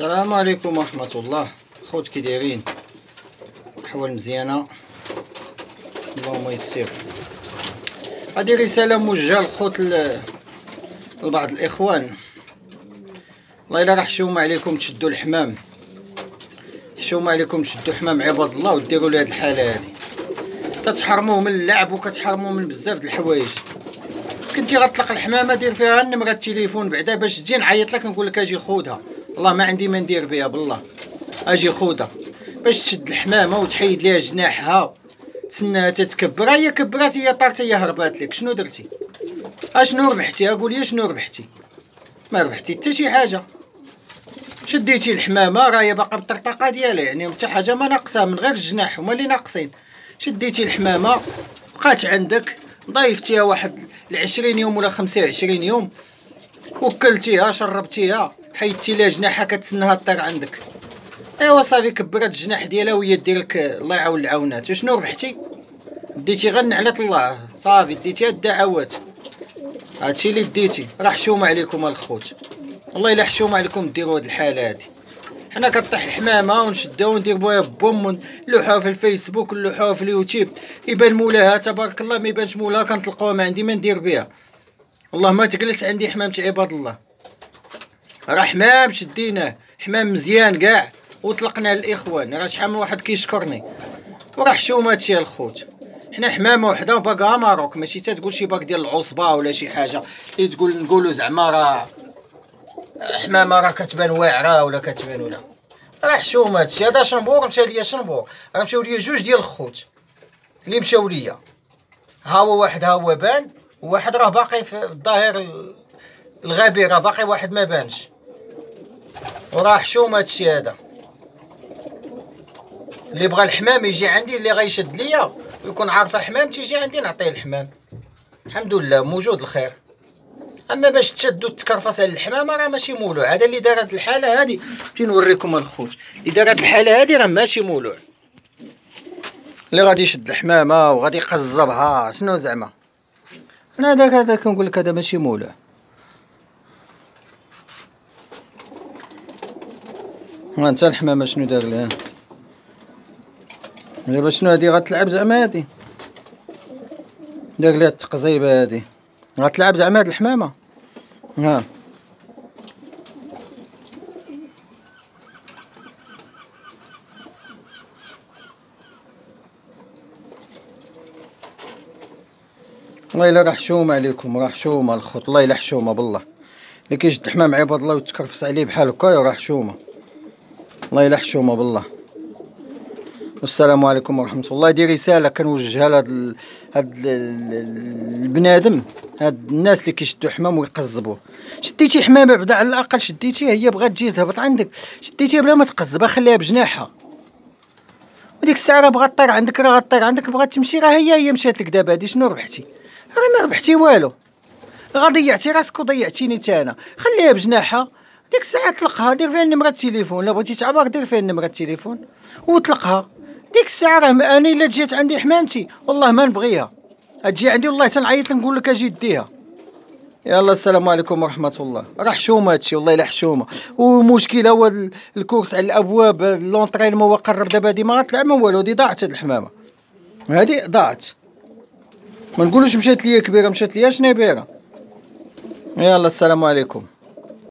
السلام عليكم ورحمة الله. خوت كي دايرين. احوال مزيانة. اللهم يسر. هذه رسالة موجهة لخوت لبعض الإخوان. والله إلا راه حشومة عليكم تشدوا الحمام. حشومة عليكم تشدوا حمام عباد الله وديروا لهاد الحالة هادي. تتحرموه من اللعب وكتحرموه من بزاف د الحوايج. كنتي غطلق الحمامة دير فيها النمره التليفون بعدا باش تجي نعيط لك نقول لك أجي خودها. والله ما عندي ما ندير بها بالله. أجي خودها باش تشد الحمامة وتحيد ليها جناحها. تسناها تتكبر. هي كبرات هي طارت هي هربات لك. شنو درتي؟ اشنو ربحتي؟ أقول لي شنو ربحتي؟ ما ربحتي حتى شي حاجة. شديتي الحمامة راهي باقا بالطرطقه ديالها. يعني حتى حاجة ما ناقصة من غير الجناح هما اللي ناقصين. شديتي الحمامة بقات عندك. ضيفتيها واحد العشرين يوم ولا خمسة وعشرين يوم. وكلتيها شربتيها. حيدتي لها جناحها كتسناها طير عندك. أيوا صافي كبرت الجناح ديالها وهي دير لك الله يعاون العاونات. وشنو ربحتي؟ ديتي غير نعلة الله صافي ديتيها الدعوات. هادشي اللي ديتي. راه حشومه عليكم الخوت. والله إلا حشومه عليكم ديروا هاد الحالة هادي. حنا كطيح الحمامة ونشدها وندير بها بوم ونلوحوها في الفيسبوك ونلوحوها في اليوتيوب. يبان مولاها تبارك الله ما يبانش مولاها كنطلقوها ما عندي ما ندير بها والله ما تجلس عندي حمام تاع عباد الله. راه حمام شديناه حمام مزيان كاع وطلقناه للإخوان راه شحال من واحد كيشكرني. وراه حشومه هادشي الخوت. حنا حمامة وحدة باقا ماروك ماشي تتقول شي باك ديال العصبة ولا شي حاجة. اللي تقول نقولوا زعما راه حمامة راه كتبان واعرة ولا كتبان ولا. راه حشومه هادشي هذا شنبور مشى ليا شنبور. راه مشاو ليا جوج ديال الخوت اللي مشاو ليا. ها هو واحد ها هو بان وواحد راه باقي في الظاهر ال- الغبي راه باقي واحد ما بانش. وراه حشومه هادشي هذا. اللي بغى الحمام يجي عندي اللي غيشد ليا ويكون عارفه حمام تيجي عندي نعطيه الحمام. الحمد لله موجود الخير. أما باش تشد وتكرفص على الحمامه راه ماشي مولوع. هذا اللي دار هاد الحالة هادي نمشي نوريكم الخوت اللي دار هاد الحالة هادي راه ماشي مولوع. اللي غادي يشد الحمامة وغادي يقزبها شنو زعما؟ أنا هذاك هذا كنقول لك هذا ماشي مولوع. انت الحمامة شنو دار لها دابا شنو هادي؟ غتلعب زعما هادي؟ دار لها التقزيبة هادي. غتلعب زعما هاد الحمامة؟ ها. والله إلا راه حشومه عليكم راه حشومه الخوت. والله إلا حشومة بالله. اللي كيشد حمام عباد الله وتكرفس عليه بحال هكا راه حشومه والله الا حشومه بالله. والسلام عليكم ورحمة الله. هذه رسالة كنوجهها لهاد. هاد ال... ال- البنادم. هاد الناس اللي كيشدوا حمام ويقزبوه شديتي حمامة بعدا على الأقل شديتيها هي بغات تجي تهبط عندك. شديتيها بلا ما تقزبها خليها بجناحها. وديك الساعة راه بغات طير عندك راه غطير عندك بغات تمشي راه هي هي مشات لك دابا. هادي شنو ربحتي؟ راه ما ربحتي والو. غا ضيعتي راسك وضيعتيني تا أنا خليها بجناحها. ديك الساعة طلقها دير فيها نمرة التليفون؟ لا بغيتي تعبر دير فيها نمرة التليفون؟ وطلقها ديك الساعة راه أنا إلا جات عندي حمامتي والله ما نبغيها. تجي عندي والله تنعيط نقول لك أجي ديها. يلا السلام عليكم ورحمة الله. راه حشومة هادشي والله إلا حشومة. والمشكل هو ال- الكورس على الأبواب لونطرينمون هو قرب دابا هادي ما غتلعب ما والو هادي ضاعت هاد الحمامة. هادي ضاعت. ما نقولوش مشات ليا كبيرة مشات ليا شنيبيرة يلا السلام عليكم.